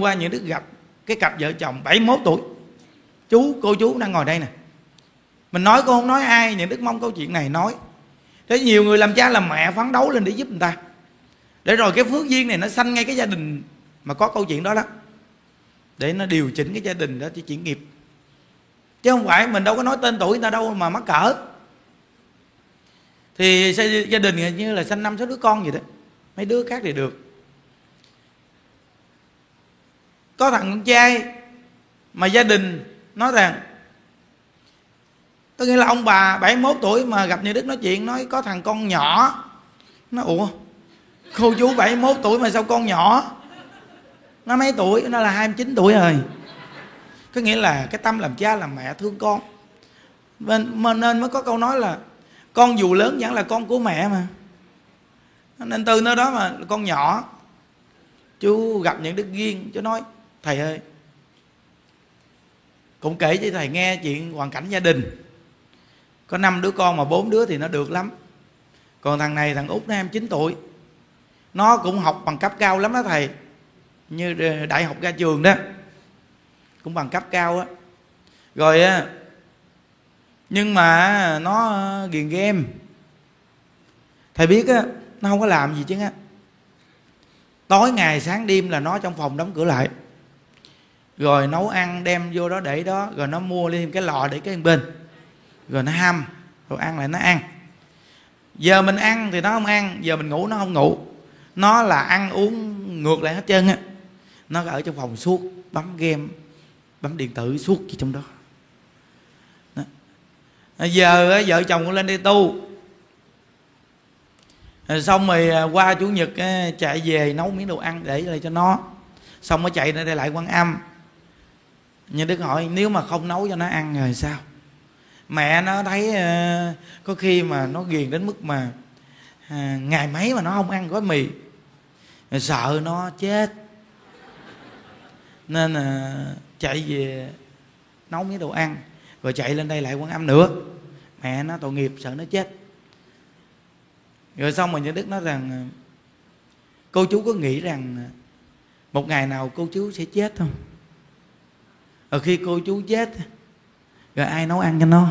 qua những đức gặp cái cặp vợ chồng 71 tuổi. Chú, cô chú đang ngồi đây nè. Mình nói cô không nói ai, những đức mong câu chuyện này nói. Thế nhiều người làm cha làm mẹ phấn đấu lên để giúp người ta. Để rồi cái phước duyên này nó sanh ngay cái gia đình mà có câu chuyện đó đó. Để nó điều chỉnh cái gia đình đó cho chuyển nghiệp. Chứ không phải mình đâu có nói tên tuổi người ta đâu mà mắc cỡ. Thì gia đình như là sanh năm sáu đứa con gì đó. Mấy đứa khác thì được. Có thằng con trai mà gia đình nói rằng có nghĩa là ông bà 71 tuổi mà gặp như Đức nói chuyện nói có thằng con nhỏ. Nó ủa cô chú 71 tuổi mà sao con nhỏ? Nó mấy tuổi? Nó là 29 tuổi rồi. Có nghĩa là cái tâm làm cha làm mẹ thương con. Nên, nên mới có câu nói là con dù lớn vẫn là con của mẹ mà. Nên từ nơi đó mà con nhỏ chú gặp những đức duyên chú nói thầy ơi, cũng kể cho thầy nghe chuyện hoàn cảnh gia đình. Có năm đứa con mà bốn đứa thì nó được lắm. Còn thằng này, thằng út nó em chín tuổi. Nó cũng học bằng cấp cao lắm đó thầy. Như ờ, đại học ra trường đó. Cũng bằng cấp cao á. Rồi á, nhưng mà nó ờ, ghiền game. Thầy biết á, nó không có làm gì chứ á. Tối ngày sáng đêm là nó trong phòng đóng cửa lại rồi nấu ăn đem vô đó để đó rồi nó mua thêm cái lò để cái bên. Rồi nó ham rồi ăn lại nó ăn. Giờ mình ăn thì nó không ăn giờ mình ngủ nó không ngủ. Nó là ăn uống ngược lại hết trơn á. Nó ở trong phòng suốt bấm game bấm điện tử suốt gì trong đó, đó. giờ vợ chồng cũng lên đi tu. Xong rồi à, qua chủ nhật chạy về nấu miếng đồ ăn để lại cho nó. Xong mới chạy ra đây lại quan âm nhưng đức hỏi, nếu mà không nấu cho nó ăn rồi sao? Mẹ nó thấy ờ, có khi mà nó ghiền đến mức mà à, ngày mấy mà nó không ăn gói mì, rồi sợ nó chết. Nên ờ, chạy về nấu mấy đồ ăn, rồi chạy lên đây lại quán âm nữa. Mẹ nó tội nghiệp, sợ nó chết. Rồi xong rồi những đức nói rằng ờ, cô chú có nghĩ rằng một ngày nào cô chú sẽ chết không? Rồi khi cô chú chết, rồi ai nấu ăn cho nó?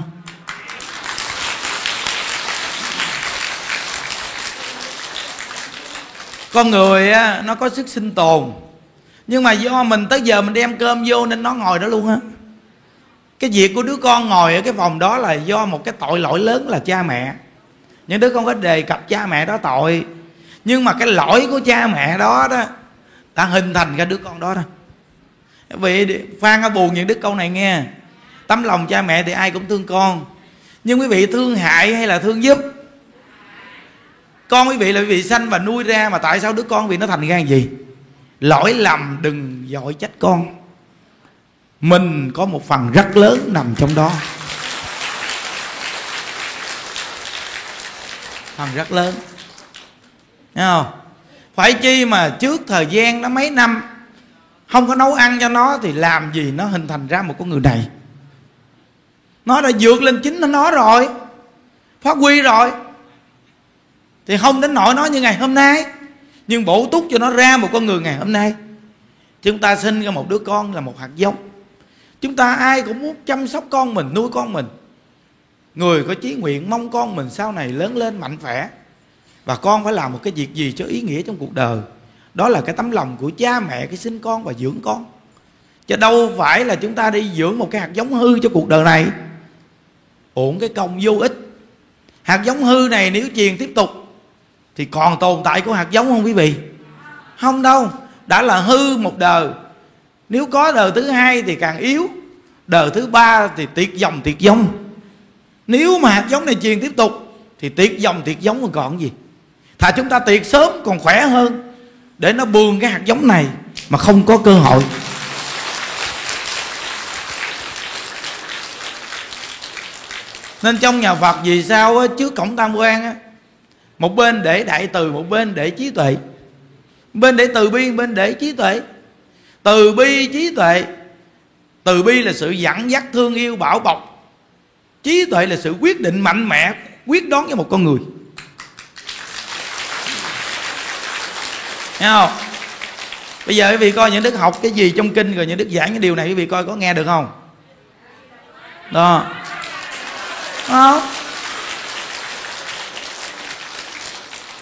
Con người á, nó có sức sinh tồn. Nhưng mà do mình tới giờ mình đem cơm vô nên nó ngồi đó luôn á. Cái việc của đứa con ngồi ở cái phòng đó là do một cái tội lỗi lớn là cha mẹ. Những đứa con có đề cập cha mẹ đó tội. Nhưng mà cái lỗi của cha mẹ đó đó, đã hình thành ra đứa con đó đó vì phan nó buồn những đức câu này nghe. Tấm lòng cha mẹ thì ai cũng thương con. Nhưng quý vị thương hại hay là thương giúp? Con quý vị là quý vị sanh và nuôi ra mà tại sao đứa con quý vị nó thành ra gì? Lỗi lầm đừng dội trách con. Mình có một phần rất lớn nằm trong đó. Phần rất lớn. Thấy không? Phải chi mà trước thời gian nó mấy năm không có nấu ăn cho nó thì làm gì nó hình thành ra một con người này nó đã vượt lên chính nó rồi, phát huy rồi. Thì không đến nỗi nó như ngày hôm nay, nhưng bổ túc cho nó ra một con người ngày hôm nay. Chúng ta sinh ra một đứa con là một hạt giống. Chúng ta ai cũng muốn chăm sóc con mình, nuôi con mình. Người có chí nguyện mong con mình sau này lớn lên mạnh khỏe. Và con phải làm một cái việc gì cho ý nghĩa trong cuộc đời đó là cái tấm lòng của cha mẹ, cái sinh con và dưỡng con. Chứ đâu phải là chúng ta đi dưỡng một cái hạt giống hư cho cuộc đời này. Uổng cái công vô ích. Hạt giống hư này nếu truyền tiếp tục, thì còn tồn tại của hạt giống không quý vị? Không đâu. Đã là hư một đời. Nếu có đời thứ hai thì càng yếu. Đời thứ ba thì tiệt dòng tiệt giống nếu mà hạt giống này truyền tiếp tục, thì tiệt dòng tiệt giống còn còn gì? Thà chúng ta tiệt sớm còn khỏe hơn để nó buông cái hạt giống này mà không có cơ hội. Nên trong nhà Phật vì sao á, trước cổng tam quan á, một bên để đại từ một bên để trí tuệ. Bên để từ bi bên để trí tuệ. Từ bi trí tuệ. Từ bi là sự dẫn dắt thương yêu bảo bọc. Trí tuệ là sự quyết định mạnh mẽ quyết đoán cho một con người. Thấy không? Bây giờ quý vị coi những đức học cái gì trong kinh rồi những đức giảng cái điều này quý vị coi có nghe được không? Đó. Đó.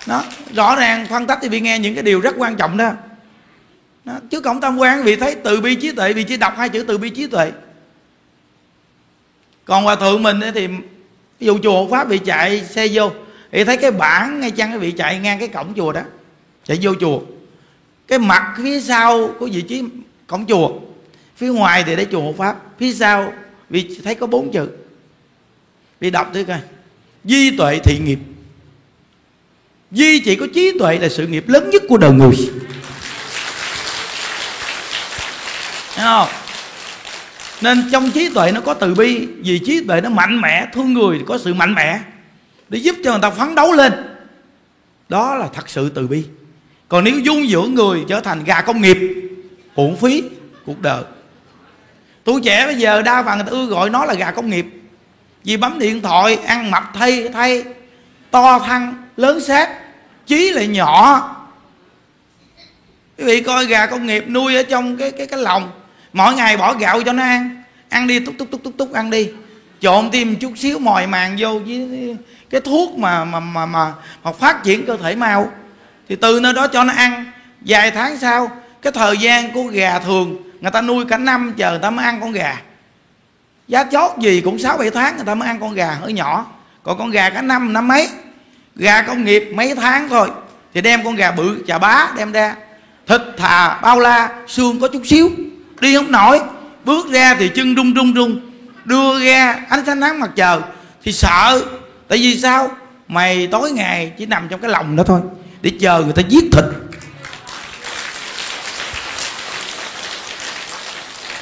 Đó. Rõ ràng phân tách thì bị nghe những cái điều rất quan trọng đó, đó. chứ cộng tam quan vì thấy từ bi trí tuệ vì chỉ đọc hai chữ từ bi trí tuệ. Còn hòa thượng mình thì ví dụ chùa hộ pháp bị chạy xe vô thì thấy cái bảng ngay chăng cái bị chạy ngang cái cổng chùa đó chạy vô chùa. Cái mặt phía sau của vị trí cổng chùa, phía ngoài thì để chùa hộ pháp. Phía sau, vì thấy có bốn chữ. Vì đọc thử coi. Di tuệ thị nghiệp. Di chỉ có trí tuệ là sự nghiệp lớn nhất của đời người. Thấy không? Nên trong trí tuệ nó có từ bi, Vì trí tuệ nó mạnh mẽ, Thương người có sự mạnh mẽ, Để giúp cho người ta phấn đấu lên. Đó là thật sự từ bi. Còn nếu dung dưỡng người trở thành gà công nghiệp Uổng phí cuộc đời. Tuổi trẻ bây giờ đa phần người ta ưa gọi nó là gà công nghiệp. Vì bấm điện thoại Ăn mập thay thay To thăng lớn xác chí lại nhỏ. Quý vị coi gà công nghiệp nuôi ở trong cái cái cái lồng mỗi ngày bỏ gạo cho nó ăn. Ăn đi túc túc túc túc túc ăn đi. Trộn thêm chút xíu mòi màng vô với cái thuốc mà mà mà mà, mà phát triển cơ thể mau thì từ nơi đó cho nó ăn. Vài tháng sau, cái thời gian của gà thường, người ta nuôi cả năm chờ người ta mới ăn con gà. Giá chót gì cũng sáu bảy tháng người ta mới ăn con gà hơi nhỏ. Còn con gà cả năm năm mấy? Gà công nghiệp mấy tháng thôi. Thì đem con gà bự, chà bá đem ra. Thịt thà, bao la, xương có chút xíu. Đi không nổi. Bước ra thì chân rung rung rung. Đưa ra, ánh sáng nắng mặt trời. Thì sợ. Tại vì sao? Mày tối ngày chỉ nằm trong cái lòng đó thôi để chờ người ta giết thịt.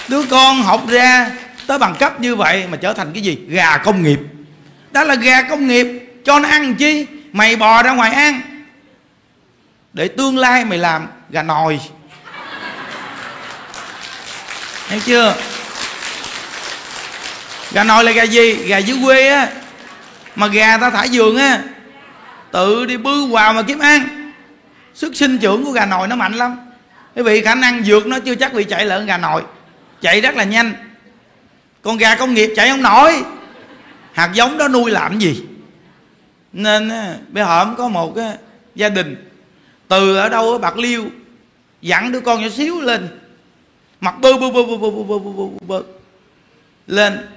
Đứa con học ra tới bằng cấp như vậy mà trở thành cái gì? Gà công nghiệp. Đó là gà công nghiệp. Cho nó ăn chi? Mày bò ra ngoài ăn. Để tương lai mày làm gà nồi thấy chưa? Gà nồi là gà gì? Gà dưới quê á. Mà gà ta thả giường á tự đi bư vào mà kiếm ăn sức sinh trưởng của gà nồi nó mạnh lắm quý vị khả năng dược nó chưa chắc bị chạy lợn gà nồi chạy rất là nhanh con gà công nghiệp chạy không nổi hạt giống đó nuôi làm gì nên bây hôm có một cái gia đình từ ở đâu ở bạc liêu dặn đứa con nhỏ xíu lên mặt bơ bơ bơ bơ bơ bơ bơ bơ bơ lên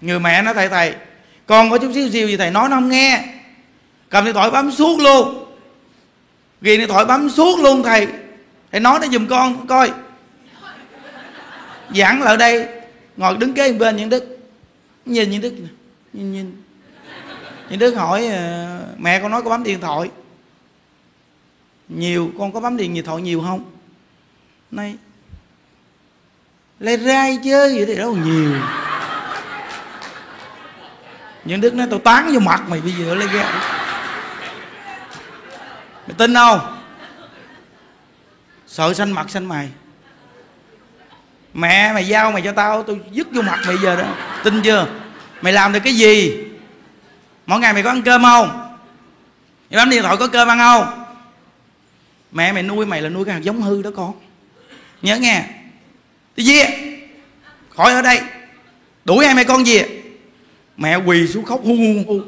người mẹ nó thầy thầy con có chút xíu xíu gì thầy nói nó không nghe cầm điện thoại bấm suốt luôn. Ghi điện thoại bấm suốt luôn, thầy. Thầy nói nó giùm con, coi. Giảng lại đây. Ngồi đứng kế bên những đức. Nhìn những đức nhìn nhìn. Những Đức hỏi ờ, mẹ con nói có bấm điện thoại. Nhiều, con có bấm điện thoại nhiều không? Nay lấy rai chơi vậy thì đâu nhiều. Những đức nói, tao tán vô mặt mày bây giờ lấy ra mày tin không? Sợ xanh mặt xanh mày. Mẹ, mày giao mày cho tao tôi dứt vô mặt mày giờ đó. Tin chưa? Mày làm được cái gì? Mỗi ngày mày có ăn cơm không? Mày bấm điện thoại có cơm ăn không? Mẹ, mày nuôi mày là nuôi cái hạt giống hư đó con. Nhớ nghe. Đi về khỏi ở đây. Đuổi hai mẹ con về. Mẹ quỳ xuống khóc, hu hu hu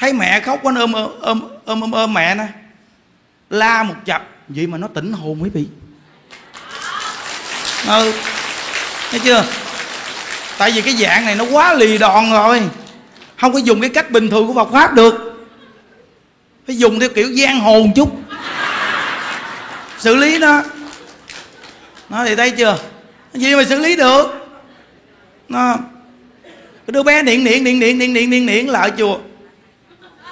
thấy mẹ khóc quanh ôm ôm ôm ôm ôm mẹ nè. La một chập. Vậy mà nó tỉnh hồn quý vị. Ừ. Thấy chưa? Tại vì cái dạng này nó quá lì đòn rồi. Không có dùng cái cách bình thường của Phật pháp được. Phải dùng theo kiểu giang hồn chút. Xử lý nó. Nó thì thấy chưa? Gì mà xử lý được? Nó. Cái đứa bé điện điện điện điện điện điện điện điện lại chùa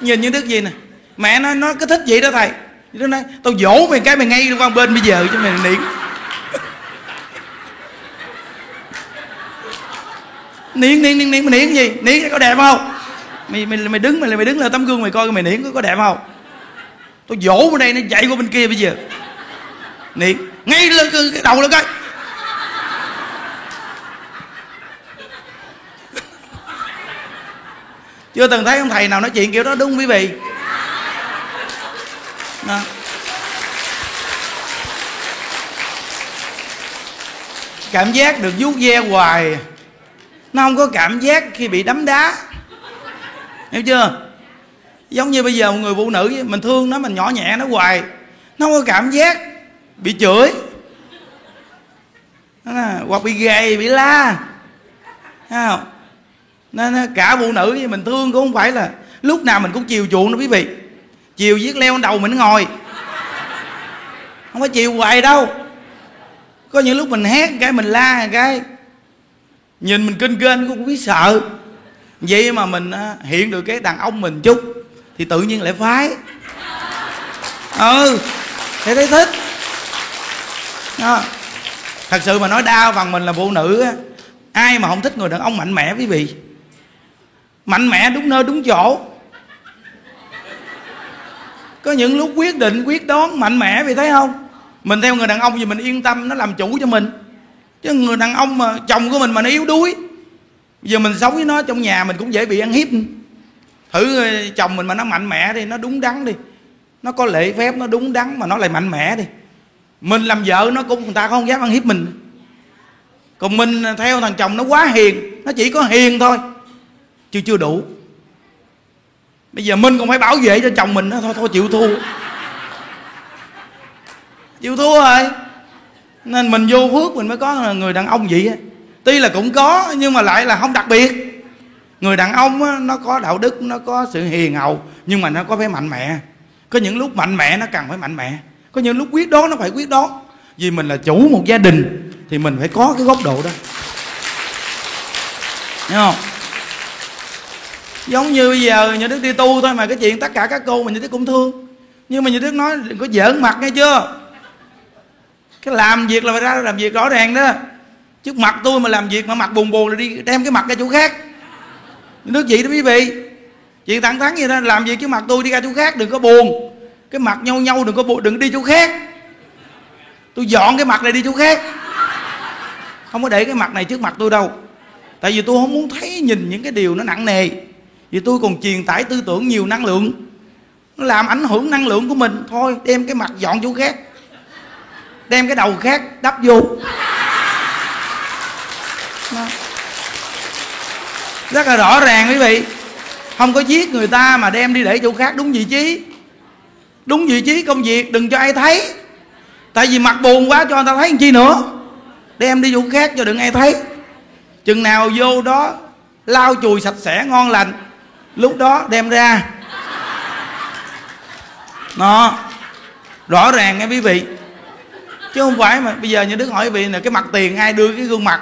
nhìn như đức gì nè? Mẹ nó nó cứ thích vậy đó thầy. Nó nói tao dỗ mày cái mày ngay qua bên bây giờ cho mày niệm. Niệm niệm niệm niệm mày niệm gì? Niệm có đẹp không? Mày mày mày đứng mày mày đứng là tấm gương mày coi mày niệm có, có đẹp không? Tôi dỗ bên đây nó chạy qua bên kia bây giờ. Niệm ngay lên cái đầu lên coi. Chưa từng thấy ông thầy nào nói chuyện kiểu đó, đúng quý vị. Đó. cảm giác được vuốt ve hoài. Nó không có cảm giác khi bị đấm đá. Hiểu chưa? Giống như bây giờ một người phụ nữ, mình thương nó, mình nhỏ nhẹ nó hoài. Nó không có cảm giác bị chửi. Hoặc bị gầy, bị la. Không? Nên cả phụ nữ mình thương cũng không phải là lúc nào mình cũng chiều chuộng đó quý vị. Chiều viết leo đầu mình ngồi. Không có chiều hoài đâu. Có những lúc mình hét cái, mình la cái. Nhìn mình kinh kênh cũng biết sợ. Vậy mà mình hiện được cái đàn ông mình chút, thì tự nhiên lại phái. Ừ thế thấy thích. Đó. thật sự mà nói đau bằng mình là phụ nữ ai mà không thích người đàn ông mạnh mẽ quý vị? Mạnh mẽ đúng nơi, đúng chỗ. Có những lúc quyết định, quyết đoán, mạnh mẽ vì thấy không? Mình theo người đàn ông thì mình yên tâm, nó làm chủ cho mình. Chứ người đàn ông mà, chồng của mình mà nó yếu đuối giờ mình sống với nó trong nhà mình cũng dễ bị ăn hiếp. Thử ờ, chồng mình mà nó mạnh mẽ đi, nó đúng đắn đi. Nó có lễ phép, nó đúng đắn mà nó lại mạnh mẽ đi. Mình làm vợ nó cũng, người ta không dám ăn hiếp mình. Còn mình ờ, theo thằng chồng nó quá hiền, nó chỉ có hiền thôi chứ chưa đủ. Bây giờ mình còn phải bảo vệ cho chồng mình đó. Thôi thôi chịu thua. Chịu thua rồi. Nên mình vô phước mình mới có người đàn ông vậy tuy là cũng có nhưng mà lại là không đặc biệt. Người đàn ông á, nó có đạo đức nó có sự hiền hậu nhưng mà nó có phải mạnh mẽ. Có những lúc mạnh mẽ nó cần phải mạnh mẽ. Có những lúc quyết đoán nó phải quyết đoán. Vì mình là chủ một gia đình thì mình phải có cái góc độ đó. Hiểu không? Giống như bây giờ nhà đức đi tu thôi, mà cái chuyện tất cả các cô mình như đức cũng thương. Nhưng mà như đức nói, đừng có giỡn mặt nghe chưa? Cái làm việc là phải ra làm việc rõ ràng đó. Trước mặt tôi mà làm việc mà mặt buồn buồn là đi đem cái mặt ra chỗ khác. Nước vậy đó quý vị. Chuyện thẳng thắn vậy đó, làm việc trước mặt tôi đi ra chỗ khác đừng có buồn. Cái mặt nhau nhau đừng có buồn, đừng đi chỗ khác. Tôi dọn cái mặt này đi chỗ khác. Không có để cái mặt này trước mặt tôi đâu. Tại vì tôi không muốn thấy nhìn những cái điều nó nặng nề vì tôi còn truyền tải tư tưởng nhiều năng lượng. Nó làm ảnh hưởng năng lượng của mình. Thôi, đem cái mặt dọn chỗ khác. Đem cái đầu khác đắp vô. Đó. rất là rõ ràng quý vị. Không có giết người ta mà đem đi để chỗ khác. Đúng vị trí. Đúng vị trí công việc. Đừng cho ai thấy. Tại vì mặt buồn quá cho người ta thấy làm chi nữa. Đem đi chỗ khác cho đừng ai thấy. Chừng nào vô đó, lau chùi sạch sẽ, ngon lành lúc đó đem ra. Nó rõ ràng nghe quý vị. Chứ không phải mà bây giờ như đức hỏi quý vị là cái mặt tiền ai đưa cái gương mặt?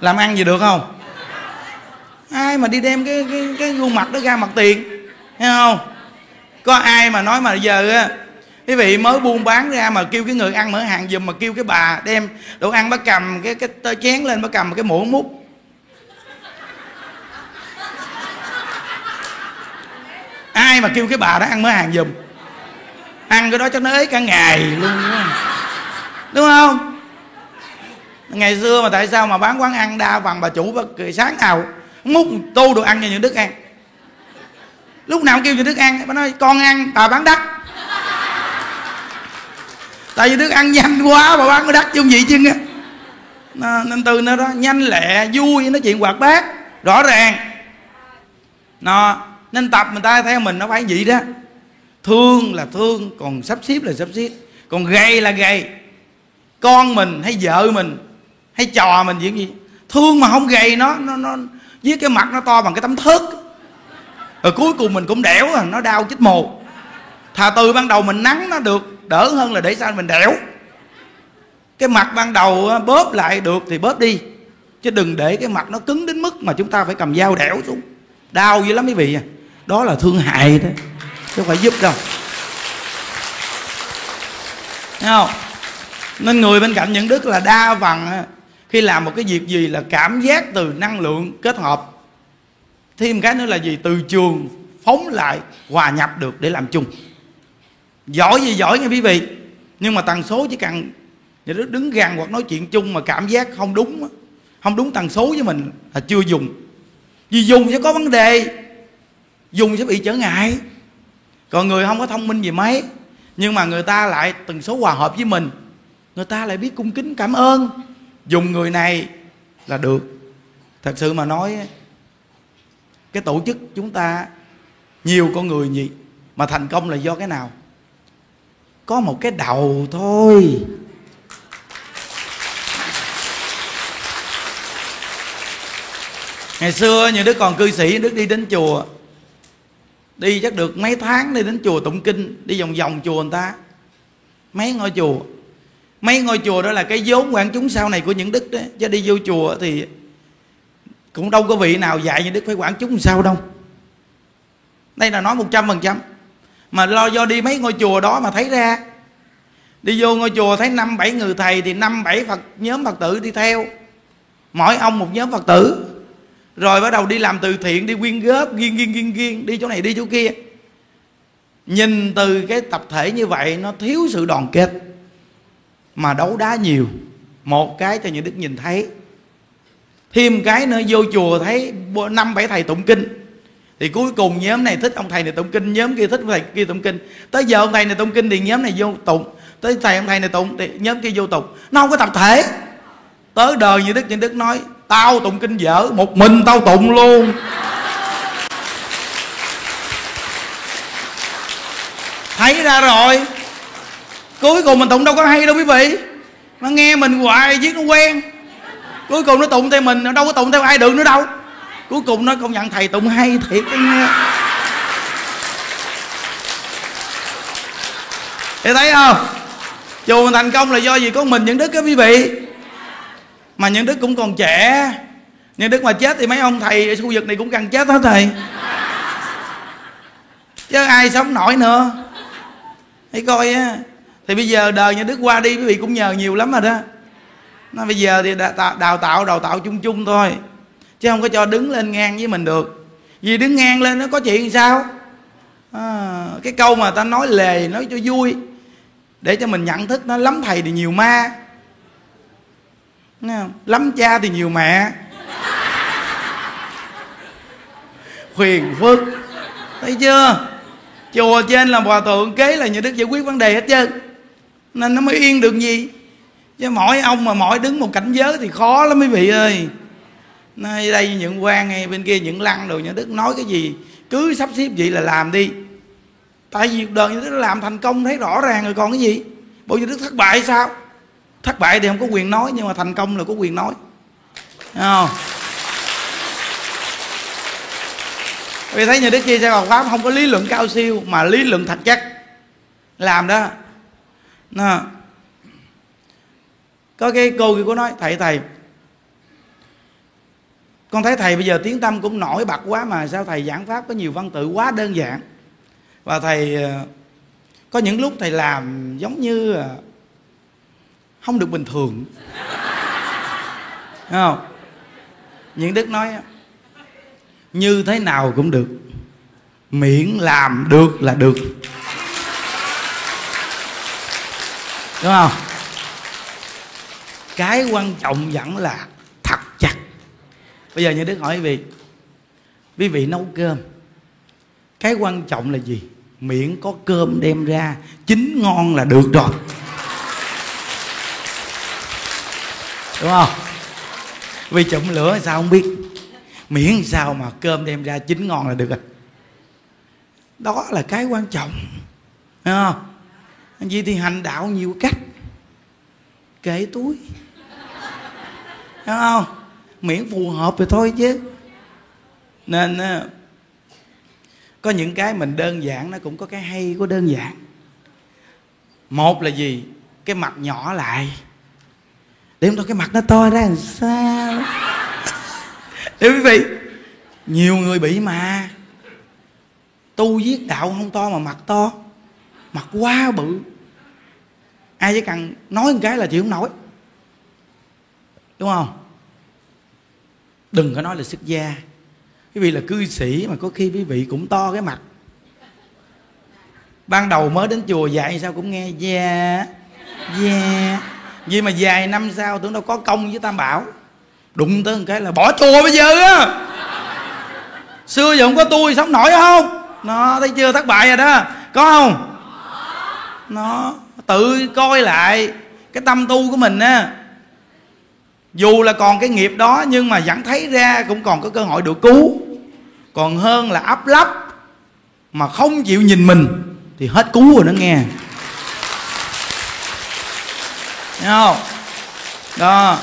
Làm ăn gì được không? Ai mà đi đem cái cái, cái gương mặt đó ra mặt tiền? Thấy không? Có ai mà nói mà giờ á quý vị mới buôn bán ra mà kêu cái người ăn mở hàng giùm mà kêu cái bà đem đồ ăn bà cầm cái cái tơ chén lên bà cầm cái muỗng múc. Ai mà kêu cái bà đó ăn mới hàng giùm. Ăn cái đó cho nó ế cả ngày luôn, đúng không? Ngày xưa mà tại sao mà bán quán ăn đa phần bà chủ bà cười sáng nào, múc tô đồ ăn cho những đức ăn. Lúc nào cũng kêu những đức ăn, bà nói, con ăn, bà bán đắt. Tại vì đức ăn nhanh quá, bà bán cái đắt chung vị chưng á. Nên từ nó đó, nhanh lẹ, vui nói chuyện hoạt bát, rõ ràng. Nó nên tập người ta theo mình nó phải vậy đó. Thương là thương, còn sắp xếp là sắp xếp. Còn gầy là gầy. Con mình hay vợ mình hay trò mình diễn gì? Thương mà không gầy nó nó nó với cái mặt nó to bằng cái tấm thớt. Rồi cuối cùng mình cũng đẻo à nó đau chích mồ. Thà từ ban đầu mình nắng nó được, đỡ hơn là để sao mình đẻo. Cái mặt ban đầu à, bóp lại được thì bóp đi. Chứ đừng để cái mặt nó cứng đến mức mà chúng ta phải cầm dao đẻo xuống. Đau dữ lắm quý vị à đó là thương hại đó, chứ không phải giúp đâu. Thấy không? Nên người bên cạnh những đức là đa phần khi làm một cái việc gì là cảm giác từ năng lượng kết hợp. Thêm cái nữa là gì? Từ trường phóng lại, hòa nhập được để làm chung. Giỏi gì giỏi nha quý vị. Nhưng mà tần số chỉ cần nhà đức đứng gần hoặc nói chuyện chung mà cảm giác không đúng không đúng tần số với mình là chưa dùng. Vì dùng sẽ có vấn đề dùng sẽ bị trở ngại. Còn người không có thông minh gì mấy, nhưng mà người ta lại tần số hòa hợp với mình, người ta lại biết cung kính, cảm ơn. Dùng người này là được. Thật sự mà nói, cái tổ chức chúng ta, nhiều con người gì mà thành công là do cái nào? Có một cái đầu thôi. Ngày xưa những đứa còn cư sĩ đứa đi đến chùa đi chắc được mấy tháng đi đến chùa tụng kinh, đi vòng vòng chùa người ta. Mấy ngôi chùa. Mấy ngôi chùa đó là cái vốn quản chúng sau này của những đức đó. Chứ đi vô chùa thì cũng đâu có vị nào dạy những đức phải quản chúng sao đâu. Đây là nói một trăm phần trăm. Mà lo do đi mấy ngôi chùa đó mà thấy ra. Đi vô ngôi chùa thấy năm bảy người thầy thì năm bảy phật, nhóm phật tử đi theo. Mỗi ông một nhóm phật tử rồi bắt đầu đi làm từ thiện, đi quyên góp, nghiêng nghiêng nghiêng nghiêng, đi chỗ này, đi chỗ kia. Nhìn từ cái tập thể như vậy, nó thiếu sự đoàn kết, mà đấu đá nhiều. Một cái cho những đức nhìn thấy, thêm cái nữa vô chùa thấy năm, bảy thầy tụng kinh. Thì cuối cùng nhóm này thích ông thầy này tụng kinh, nhóm kia thích thầy kia tụng kinh. Tới giờ ông thầy này tụng kinh thì nhóm này vô tụng. Tới thầy ông thầy này tụng thì nhóm kia vô tụng. Nó không có tập thể. Tới đời như đức như đức nói tao tụng kinh dở, một mình tao tụng luôn. Thấy ra rồi. Cuối cùng mình tụng đâu có hay đâu quý vị. Nó nghe mình hoài giết nó quen. Cuối cùng nó tụng theo mình, nó đâu có tụng theo ai được nữa đâu. Cuối cùng nó công nhận thầy tụng hay thiệt đó nghe thì thấy không? Chùa mình thành công là do gì có mình những đức á quý vị mà những đức cũng còn trẻ. Những đức mà chết thì mấy ông thầy ở khu vực này cũng cần chết hết thầy. Chứ ai sống nổi nữa. Thấy coi á. Thì bây giờ đời nhân đức qua đi quý vị cũng nhờ nhiều lắm rồi đó. Nó bây giờ thì đào tạo đào tạo chung chung thôi. Chứ không có cho đứng lên ngang với mình được. Vì đứng ngang lên nó có chuyện sao? À, cái câu mà ta nói lề nói cho vui. Để cho mình nhận thức nó. Lắm thầy thì nhiều ma. Nghe không? lắm cha thì nhiều mẹ. Huyền phước thấy chưa? Chùa trên là hòa thượng kế là nhà đức giải quyết vấn đề hết trơn. Nên nó mới yên được gì? Chứ mỗi ông mà mỗi đứng một cảnh giới thì khó lắm mấy vị ơi. Nơi đây những quan ngay bên kia những lăng đồ, nhà đức nói cái gì? Cứ sắp xếp vậy là làm đi. Tại vì đời nhà đức làm thành công thấy rõ ràng rồi, còn cái gì? Bộ nhà đức thất bại sao? Thất bại thì không có quyền nói, nhưng mà thành công là có quyền nói. Thấy không? Vì thấy nhà đức chia sẻ Phật pháp không có lý luận cao siêu, mà lý luận thật chất. Làm đó. Nó. có cái cô kia có nói, thầy thầy, con thấy thầy bây giờ tiếng tâm cũng nổi bật quá mà sao thầy giảng pháp có nhiều văn tự quá đơn giản? Và thầy ờ, có những lúc thầy làm giống như ờ, không được bình thường. Thấy không? Những đức nói như thế nào cũng được, miễn làm được là được. Đúng không? Cái quan trọng vẫn là thật chặt. bây giờ như đức hỏi quý vị quý vị nấu cơm, cái quan trọng là gì? Miễn có cơm đem ra, chín ngon là được rồi. Đúng không? Vì chụm lửa sao không biết? Miễn sao mà cơm đem ra chín ngon là được rồi. Đó là cái quan trọng. Thấy không? Vì thì hành đạo nhiều cách. Kể túi. Thấy không? Miễn phù hợp thì thôi chứ. Nên ờ, có những cái mình đơn giản, nó cũng có cái hay của đơn giản. Một là gì? Cái mặt nhỏ lại đêm đó cái mặt nó to ra làm sao? Để quý vị nhiều người bị mà. Tu viết đạo không to mà mặt to. Mặt quá bự. Ai chỉ cần nói một cái là chịu không nổi. Đúng không? Đừng có nói là xuất gia. Quý vị là cư sĩ mà có khi quý vị cũng to cái mặt. Ban đầu mới đến chùa dạy sao cũng nghe da yeah, da yeah vì mà vài năm sau tưởng đâu có công với tam bảo. Đụng tới một cái là bỏ chùa bây giờ á. Xưa giờ không có tôi sống nổi không? Nó thấy chưa, thất bại rồi đó. Có không? Nó tự coi lại cái tâm tu của mình á. Dù là còn cái nghiệp đó nhưng mà vẫn thấy ra cũng còn có cơ hội được cứu. Còn hơn là ấp lấp mà không chịu nhìn mình thì hết cứu rồi nó nghe. Thấy không? Đó.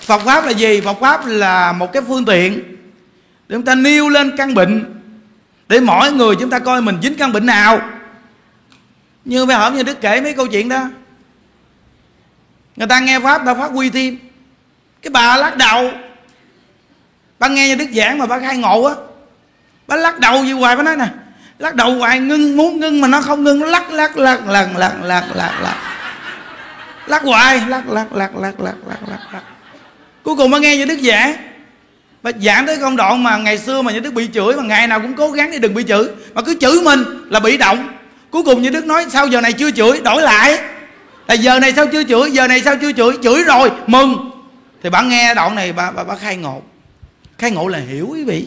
Phật pháp là gì? Phật pháp là một cái phương tiện để chúng ta nêu lên căn bệnh để mỗi người chúng ta coi mình dính căn bệnh nào. Như bây hôm như đức kể mấy câu chuyện đó. Người ta nghe pháp ta phát quy thêm cái bà lắc đầu. Bà nghe như đức giảng mà bà khai ngộ á. Bà lắc đầu như hoài, bà nói nè. Lắc đầu hoài, ngưng, muốn ngưng mà nó không ngưng. Nó lắc lắc lắc lắc lắc lắc lắc lắc lắc hoài. Lắc lắc lắc lắc lắc lắc lắc lắc. Cuối cùng mới nghe như đức giảng. Mà giảng tới công đoạn mà ngày xưa mà như đức bị chửi mà ngày nào cũng cố gắng để đừng bị chửi. Mà cứ chửi mình là bị động. Cuối cùng như đức nói sao giờ này chưa chửi? Đổi lại. Là giờ này sao chưa chửi? Giờ này sao chưa chửi? Chửi rồi mừng. Thì bạn nghe đoạn này bà, bà, bà khai ngộ. Khai ngộ là hiểu quý vị.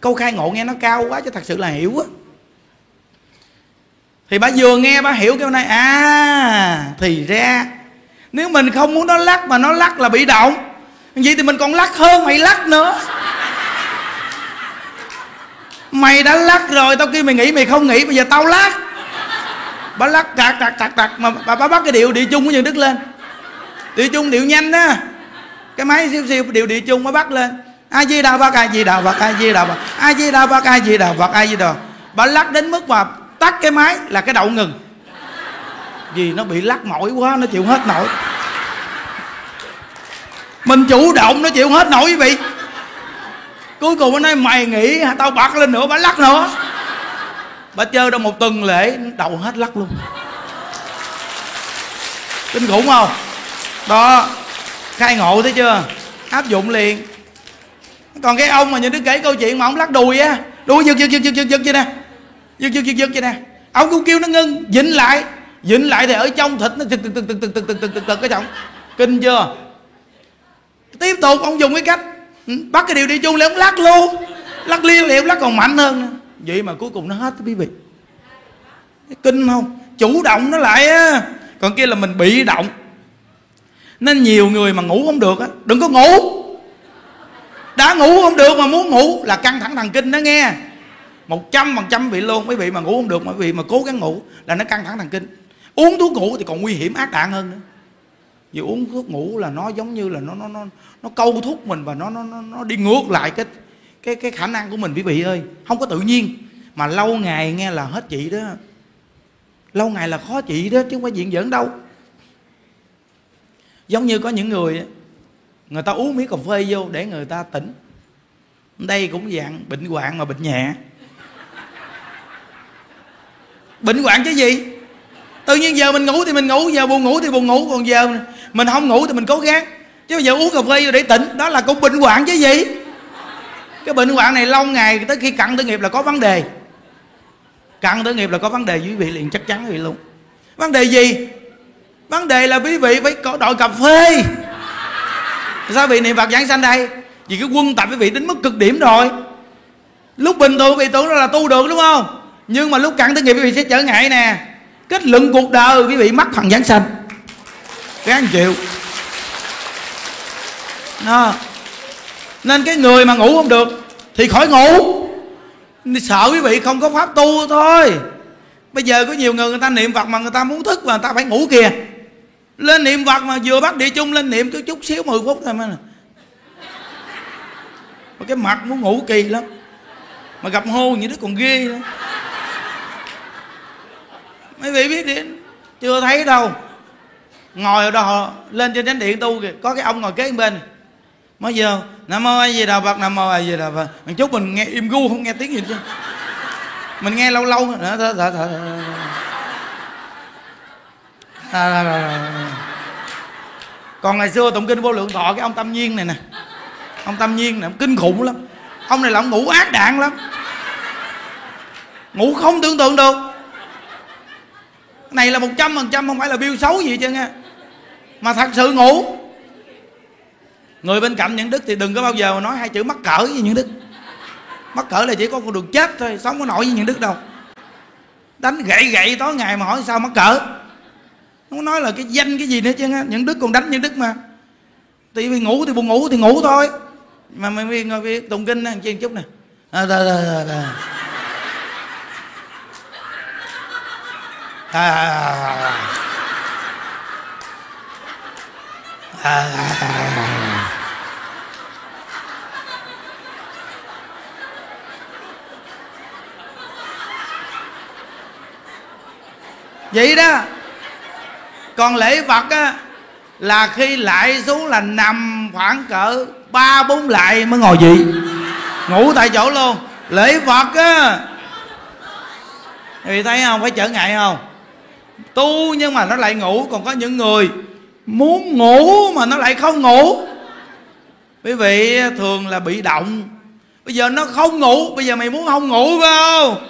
Câu khai ngộ nghe nó cao quá chứ thật sự là hiểu á thì bà vừa nghe bà hiểu cái này à thì ra nếu mình không muốn nó lắc mà nó lắc là bị động. Vậy thì mình còn lắc hơn mày lắc nữa. Mày đã lắc rồi tao kêu mày nghĩ mày không nghĩ bây giờ tao lắc. Bà lắc tạc tạc tạc tạc mà bà, bà bắt cái điệu địa chung của nhân đức lên. Điệu chung điệu nhanh á. Cái máy siêu siêu điệu địa chung mới bắt lên. A di đà phật a di đà phật a di đà phật a di đà phật a di đà phật a di đà bà lắc đến mức mà tắt cái máy là cái đậu ngừng. Vì nó bị lắc mỏi quá, nó chịu hết nổi. Mình chủ động nó chịu hết nổi, quý vị. Cuối cùng nó nói, mày nghĩ tao bật lên nữa bà lắc nữa. Bà chơi đâu một tuần lễ, đầu hết lắc luôn. Kinh khủng không? Đó, khai ngộ thấy chưa? Áp dụng liền. Còn cái ông mà như đứa kể câu chuyện mà ông lắc đùi á. Đùi giật giật giật giật giật giật vậy nè giật giật giật giật vậy nè. Ông cũng kêu nó ngưng, dịnh lại. Dịnh lại thì ở trong thịt nó thực thực thực thực thực thực thực thực thực cái trọng kinh chưa? Tiếp tục, ông dùng cái cách ừ, bắt cái điều đi chung là ông lắc luôn. Lắc liên liệu lắc còn mạnh hơn nữa. vậy mà cuối cùng nó hết quý vị kinh không? Chủ động nó lại á. Còn kia là mình bị động. Nên nhiều người mà ngủ không được á, đừng có ngủ. Đã ngủ không được mà muốn ngủ là căng thẳng thần kinh đó nghe một trăm phần trăm bị luôn mấy vị mà ngủ không được mấy vị mà cố gắng ngủ là nó căng thẳng thần kinh. Uống thuốc ngủ thì còn nguy hiểm ác đạn hơn nữa. Vì uống thuốc ngủ là nó giống như là nó nó nó nó câu thúc mình và nó nó nó, nó đi ngược lại cái cái cái khả năng của mình quý vị ơi. Không có tự nhiên. Mà lâu ngày nghe là hết chị đó. Lâu ngày là khó chị đó chứ không phải diện giỡn đâu. Giống như có những người người ta uống miếng cà phê vô để người ta tỉnh. Đây cũng dạng bệnh hoạn mà bệnh nhẹ bệnh hoạn chứ gì? Tự nhiên giờ mình ngủ thì mình ngủ, giờ buồn ngủ thì buồn ngủ, còn giờ mình không ngủ thì mình cố gắng. Chứ bây giờ uống cà phê rồi để tỉnh, đó là cũng bệnh hoạn chứ gì? Cái bệnh hoạn này lâu ngày tới khi cặn tử nghiệp là có vấn đề. Cặn tử nghiệp là có vấn đề quý vị liền, chắc chắn quý vị luôn. Vấn đề gì? Vấn đề là quý vị phải có đội cà phê. Sao vị niệm phật giảng sanh đây? Vì cái quân tập quý vị đến mức cực điểm rồi. Lúc bình thường quý vị tưởng là tu được, đúng không? Nhưng mà lúc cặn tử nghiệp, quý vị sẽ trở ngại nè. Kết luận cuộc đời, quý vị mắc phần giảng sanh. Ráng chịu. Nó nên cái người mà ngủ không được thì khỏi ngủ. Sợ quý vị không có pháp tu thôi. Bây giờ có nhiều người người ta niệm phật mà người ta muốn thức mà người ta phải ngủ kìa. Lên niệm phật mà vừa bắt địa chung, lên niệm cứ chút xíu 10 phút thôi mà. Mà cái mặt muốn ngủ kỳ lắm. Mà gặp hô như đứa còn ghê nữa mấy vị biết đi chưa thấy đâu. Ngồi ở đó lên trên chánh điện tu kìa. Có cái ông ngồi kế bên mới giờ nam mô a di đà phật, nam mô a di đà phật. Mình chút mình nghe im gu không nghe tiếng gì chứ. Mình nghe lâu lâu. Nữa thở thở thở còn ngày xưa tụng kinh vô lượng thọ, cái ông tâm nhiên này nè. Ông tâm nhiên này ông kinh khủng lắm. Ông này là ông ngủ ác đạn lắm. Ngủ không tưởng tượng được này là một trăm phần trăm không phải là biêu xấu gì chứ nghe mà thật sự ngủ. Người bên cạnh những đức thì đừng có bao giờ mà nói hai chữ mắc cỡ với những đức. Mắc cỡ là chỉ có con đường chết thôi sống có nổi với những đức đâu. Đánh gậy gậy tối ngày mà hỏi sao mắc cỡ. Không nói là cái danh cái gì nữa chứ những đức còn đánh những đức mà. Thì vì ngủ thì buồn ngủ thì ngủ thôi. Mà mình ngồi tụng kinh ăn chút nè. À, da, da, da, da. À à à, à, à, à, à. vậy đó. Còn lễ vật á là khi lại xuống là nằm khoảng cỡ ba bốn lại mới ngồi dị ngủ tại chỗ luôn. Lễ phật á. Thì thấy không? Phải trở ngại không? Tu nhưng mà nó lại ngủ, còn có những người muốn ngủ mà nó lại không ngủ. Quý vị, thường là bị động. Bây giờ nó không ngủ, bây giờ mày muốn không ngủ, phải không?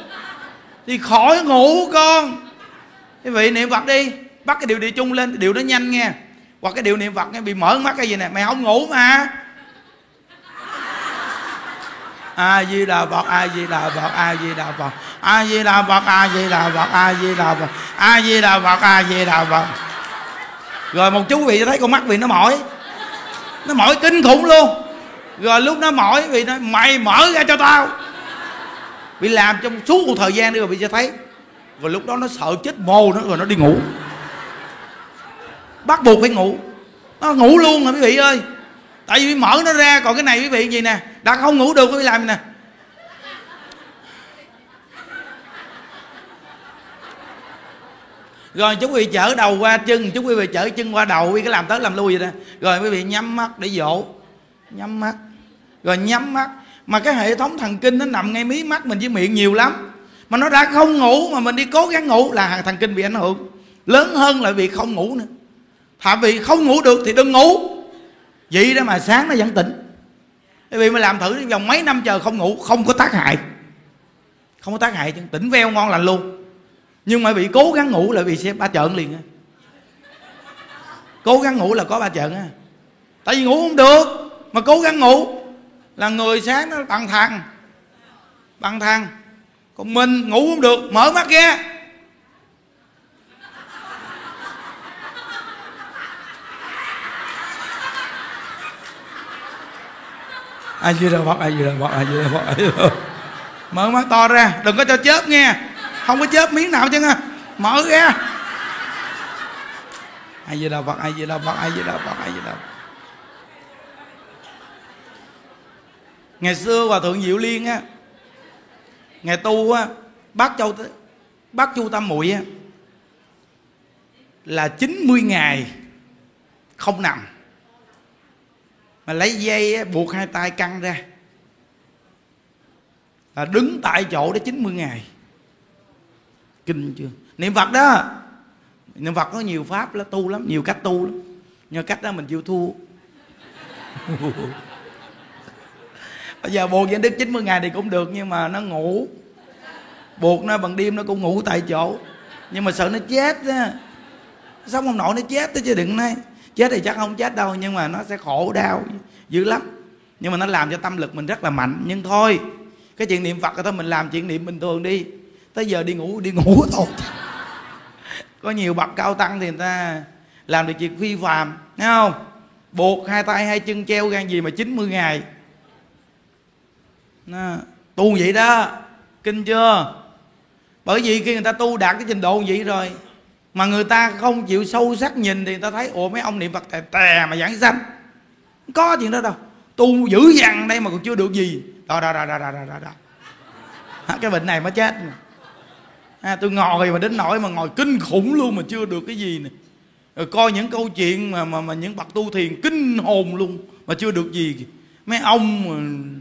Thì khỏi ngủ, con. Quý vị, niệm phật đi. Bắt cái điều địa chung lên, điều đó nhanh nghe. Hoặc cái điều niệm phật nghe, bị mở mắt cái gì nè, mày không ngủ mà. A di đà phật, a di đà phật, a di đà phật a di đà phật a di đà phật a di đà phật a di đà phật a di đà phật rồi một chú vị thấy con mắt vị nó mỏi. Nó mỏi kinh khủng luôn. Rồi lúc nó mỏi vì nó, mày mở ra cho tao. Bị làm trong suốt một thời gian đi rồi bị cho thấy. Rồi lúc đó nó sợ chết mồ nó rồi nó đi ngủ. Bắt buộc phải ngủ. Nó ngủ luôn hả quý vị ơi. Tại vì mở nó ra. Còn cái này quý vị gì nè? Đã không ngủ được, quý vị làm nè? Rồi chú quý vị chở đầu qua chân chú quý vị chở chân qua đầu quý cái làm tới làm lui vậy đó. Rồi quý vị nhắm mắt để dỗ, nhắm mắt. Rồi nhắm mắt. Mà cái hệ thống thần kinh nó nằm ngay mí mắt mình với miệng nhiều lắm. Mà nó đã không ngủ mà mình đi cố gắng ngủ là thần kinh bị ảnh hưởng. Lớn hơn là vì không ngủ nữa. Thà vì không ngủ được thì đừng ngủ. Vậy đó mà sáng nó vẫn tỉnh. Bởi vì mà làm thử vòng mấy năm chờ không ngủ, không có tác hại. Không có tác hại chứ tỉnh veo ngon lành luôn nhưng mà bị cố gắng ngủ là bị sẽ ba trợn liền á. Cố gắng ngủ là có ba trợn á. Tại vì ngủ không được, mà cố gắng ngủ là người sáng nó bằng thằng. Bằng thằng. Còn mình ngủ không được, mở mắt ra. Ai vừa đâu bắt ai vừa đâu bắt ai vừa đâu bắt mở mắt to ra, đừng có cho chớp nghe không có chớp miếng nào chứ nha mở ra. Ai gì đâu phật ai gì đâu phật ai gì đâu phật ai gì đâu. Ngày xưa hòa thượng diệu liên á, ngày tu á, bác châu bác chu tam muội á, là 90 ngày không nằm. Mà lấy dây buộc hai tay căng ra. Là đứng tại chỗ đó 90 ngày kinh chưa? Niệm phật đó. Niệm phật có nhiều pháp là tu lắm, nhiều cách tu lắm. Nhưng cách đó mình chịu thua. Bây giờ buộc danh đức 90 ngày thì cũng được, nhưng mà nó ngủ. Buộc nó bằng đêm nó cũng ngủ tại chỗ. Nhưng mà sợ nó chết á. Sống ông nội nó chết chứ đừng nói. Chết thì chắc không chết đâu, nhưng mà nó sẽ khổ đau dữ lắm. Nhưng mà nó làm cho tâm lực mình rất là mạnh. Nhưng thôi, cái chuyện niệm phật thôi, mình làm chuyện niệm bình thường đi tới giờ đi ngủ đi ngủ thôi. Có nhiều bậc cao tăng thì người ta làm được việc phi phàm thấy không? Buộc hai tay hai chân treo gan gì mà 90 ngày. Nó, tu vậy đó. Kinh chưa? Bởi vì khi người ta tu đạt cái trình độ vậy rồi mà người ta không chịu sâu sắc nhìn thì người ta thấy ủa mấy ông niệm phật tè tè mà giảng sanh. Không có chuyện đó đâu. Tu dữ dằn đây mà còn chưa được gì. Đó đó đó đó đó đó, đó. cái bệnh này mới chết à, tôi ngồi mà đến nỗi mà ngồi kinh khủng luôn mà chưa được cái gì nè. Rồi coi những câu chuyện mà mà, mà những bậc tu thiền kinh hồn luôn mà chưa được gì mấy ông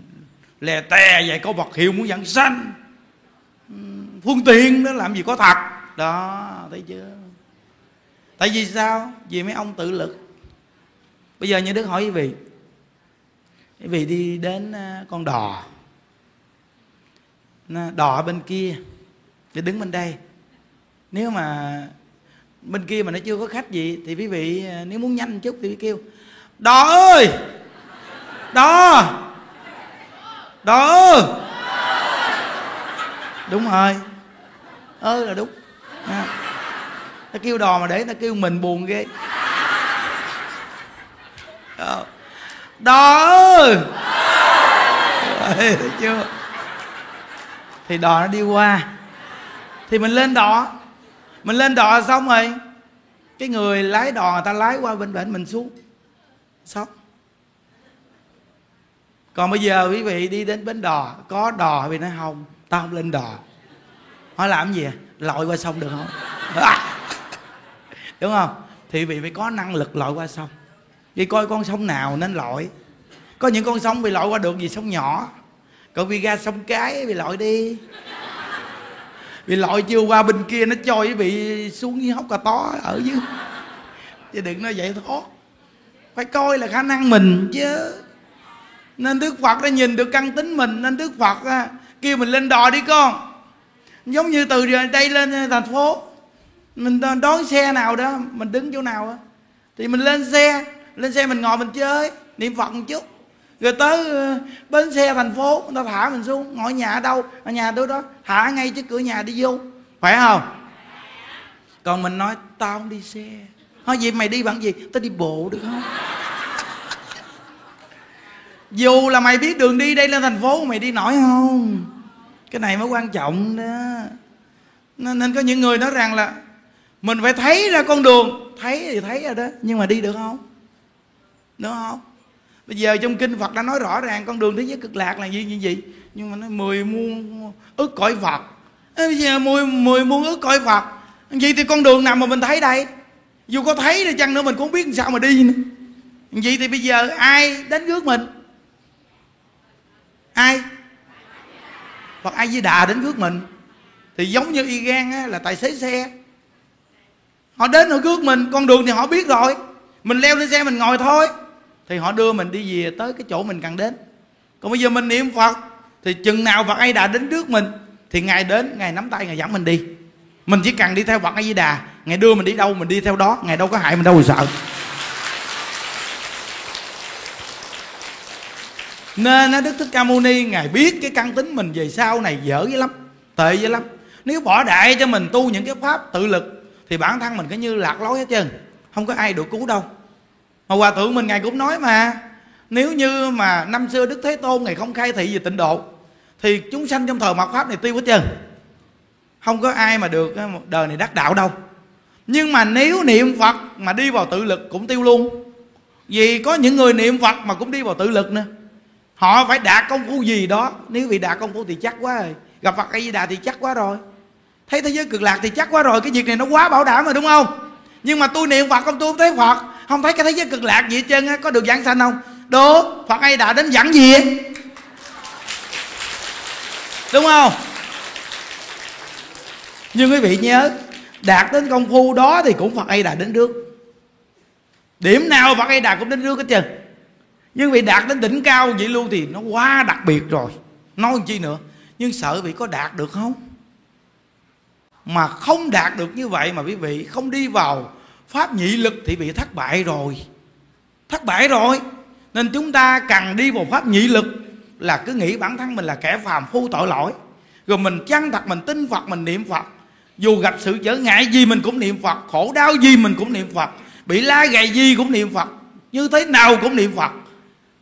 lè tè vậy có bậc hiệu muốn giảng sanh. Phương tiện đó làm gì có thật. Đó thấy chưa? Tại vì sao? Vì mấy ông tự lực. Bây giờ như đức hỏi quý vị quý vị đi đến à, con đò. Đò bên kia để đứng bên đây. Nếu mà bên kia mà nó chưa có khách gì, thì quý vị à, nếu muốn nhanh chút thì kêu, đò ơi! Đò! Đò! Đúng rồi. Ơ, là đúng. À. ta kêu đò mà để, ta kêu mình buồn ghê. Ờ. Đò ơi! Thấy chưa? Thì đò nó đi qua thì mình lên đò. Mình lên đò xong rồi, cái người lái đò người ta lái qua bên bển mình xuống. Xong. Còn bây giờ quý vị đi đến bến đò, có đò vì nó không tao không lên đò. Hỏi làm gì à? lội qua sông được không? À. Đúng không? Thì vị phải có năng lực lội qua sông. Đi coi con sông nào nên lội. Có những con sông bị lội qua được vì sông nhỏ. Còn vì ra sông cái bị lội đi vì lội chưa qua bên kia nó trôi bị xuống dưới hốc cà tó ở dưới. Chứ đừng nói vậy thôi. Phải coi là khả năng mình chứ. Nên đức phật đã nhìn được căn tính mình nên đức phật á, kêu mình lên đò đi con. Giống như từ đây lên à, thành phố. Mình đón xe nào đó mình đứng chỗ nào á. Thì mình lên xe lên xe mình ngồi mình chơi niệm phật một chút rồi tới ờ, bến xe thành phố người ta thả mình xuống. Ngồi nhà ở đâu? Ở nhà tôi đó. Thả ngay trước cửa nhà đi vô. Khỏe không? Còn mình nói tao không đi xe. Nói gì mày đi bằng gì? Tao đi bộ được không? Dù là mày biết đường đi đây lên thành phố mày đi nổi không? Cái này mới quan trọng đó. Nên, nên có những người nói rằng là mình phải thấy ra con đường. Thấy thì thấy rồi đó nhưng mà đi được không? Đúng không? Bây giờ trong kinh phật đã nói rõ ràng con đường thế giới cực lạc là gì như vậy. Nhưng mà nó mười muôn ức cõi phật. Bây giờ mười mười muôn ức cõi phật. Vậy thì con đường nào mà mình thấy đây? Dù có thấy đi chăng nữa mình cũng không biết làm sao mà đi nữa. Vậy thì bây giờ ai đến rước mình? Ai? Phật ai với đà đến rước mình? Thì giống như y gan á, là tài xế xe. Họ đến họ rước mình con đường thì họ biết rồi. Mình leo lên xe mình ngồi thôi thì họ đưa mình đi về tới cái chỗ mình cần đến. Còn bây giờ mình niệm phật, thì chừng nào phật ai đà đến trước mình, thì ngài đến, ngài nắm tay, ngài dẫn mình đi. Mình chỉ cần đi theo phật a di đà ngài đưa mình đi đâu, mình đi theo đó. Ngài đâu có hại mình đâu mà sợ. Nên đức thích ca mâu ni, ngài biết cái căn tính mình về sau này dở dữ lắm, tệ dữ lắm. Nếu bỏ đại cho mình tu những cái pháp tự lực, thì bản thân mình cứ như lạc lối hết trơn. Không có ai được cứu đâu mà hòa thượng mình ngài cũng nói mà, nếu như mà năm xưa đức thế tôn ngài không khai thị về tịnh độ, thì chúng sanh trong thời mạt pháp này tiêu hết trơn. Không có ai mà được ờ, đời này đắc đạo đâu. Nhưng mà nếu niệm phật mà đi vào tự lực cũng tiêu luôn. Vì có những người niệm phật mà cũng đi vào tự lực nữa. Họ phải đạt công phu gì đó. Nếu bị đạt công phu thì chắc quá rồi. Gặp phật a di đà thì chắc quá rồi. Thấy thế giới cực lạc thì chắc quá rồi. Cái việc này nó quá bảo đảm rồi, đúng không? Nhưng mà tôi niệm phật không, tôi không thấy phật. Không thấy cái thế giới cực lạc gì hết trơn á. Có được giảng sanh không? Được. Phật ai đã đến dẫn gì đúng không? Nhưng quý vị nhớ, đạt đến công phu đó thì cũng phật ai đã đến trước điểm nào phật ai đà cũng đến trước hết trơn. Nhưng vị đạt đến đỉnh cao vậy luôn thì nó quá đặc biệt rồi. Nói chi nữa? Nhưng sợ vị có đạt được không? Mà không đạt được như vậy mà quý vị không đi vào pháp nhị lực thì bị thất bại rồi. Thất bại rồi. Nên chúng ta cần đi vào pháp nhị lực là cứ nghĩ bản thân mình là kẻ phàm phu tội lỗi. Rồi mình chăng thật, mình tin phật, mình niệm phật. Dù gặp sự trở ngại gì mình cũng niệm phật, khổ đau gì mình cũng niệm phật, bị la gầy gì cũng niệm phật, như thế nào cũng niệm phật.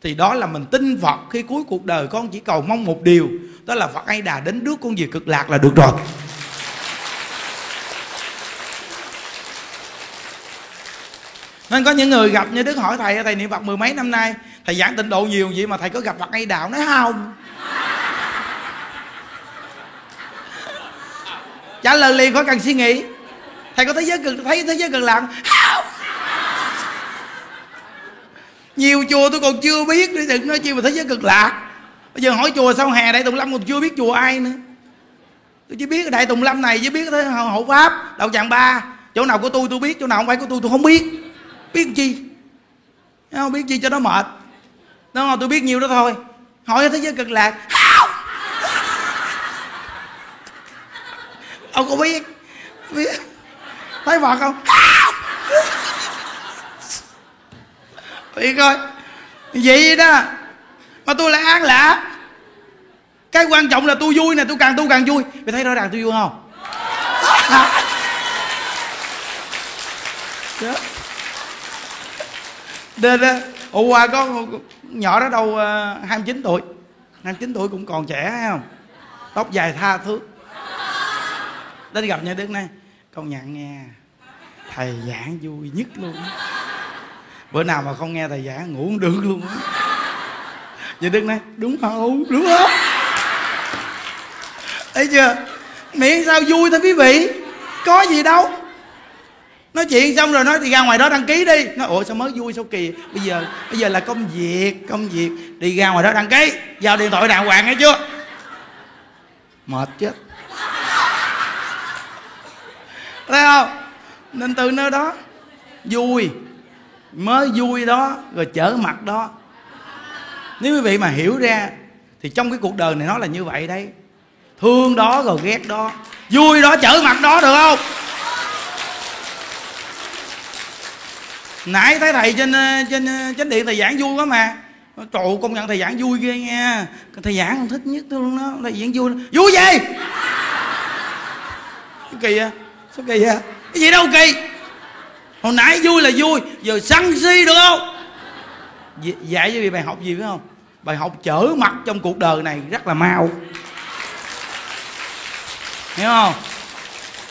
Thì đó là mình tin phật khi cuối cuộc đời con chỉ cầu mong một điều, đó là phật ai đà đến trước con về cực lạc là được rồi. Nên có những người gặp như đức hỏi, thầy thầy niệm phật mười mấy năm nay? Thầy giảng tịnh độ nhiều vậy mà thầy có gặp phật hay đạo nói không? Trả lời liền khỏi cần suy nghĩ. Thầy có thấy giới cực, thấy thế giới cực lạc không? Nhiều chùa tôi còn chưa biết nữa, đừng nói chi mà thế giới cực lạc bây giờ hỏi chùa sau hè đại tùng lâm còn chưa biết chùa ai nữa. Tôi chỉ biết đại tùng lâm này, chỉ biết thế hộ pháp, đạo tràng ba. Chỗ nào của tôi tôi biết, chỗ nào không phải của tôi tôi không biết biết chi? Không? Biết chi cho nó mệt. Đó mà tôi biết nhiều đó thôi. Hỏi thế giới cực lạc. Không! Ông có biết? Biết. Thấy mệt không? Không! Biết coi. Vậy đó. Mà tôi lại ác lạ. Cái quan trọng là tôi vui nè, tôi càng tu càng vui. Mày thấy rõ ràng tôi vui không? Nên đó ủa qua có nhỏ đó đâu ờ, 29 tuổi. 29 tuổi cũng còn trẻ hay không? Tóc dài tha thước. Đến gặp nhà đức này công nhận nghe. Thầy giảng vui nhất luôn. Bữa nào mà không nghe thầy giảng, ngủ không được luôn. Á nhà đức này đúng không? Đúng không? Thấy chưa? Miễn sao vui thôi quý vị? Có gì đâu nói chuyện xong rồi nói thì ra ngoài đó đăng ký đi. Nói, ủa, sao mới vui sao kỳ? Bây giờ bây giờ là công việc công việc. Đi ra ngoài đó đăng ký. Giao điện thoại đàng hoàng nghe chưa? Mệt chết. Thấy không? Nên từ nơi đó, vui. Mới vui đó, rồi trở mặt đó. Nếu quý vị mà hiểu ra, thì trong cái cuộc đời này nó là như vậy đấy. Thương đó rồi ghét đó. Vui đó trở mặt đó được không? Nãy thấy thầy trên ờ, trên ờ, chánh điện thầy giảng vui quá mà. Trời ơi, công nhận thầy giảng vui ghê nha. Thầy giảng không thích nhất tôi luôn đó. Thầy giảng vui vui gì? Sao kỳ vậy? Sao kỳ vậy? Cái gì đâu kỳ? Hồi nãy vui là vui giờ sân si được không? Dạy cho bài học gì phải không? Bài học trở mặt trong cuộc đời này rất là mau. Hiểu không?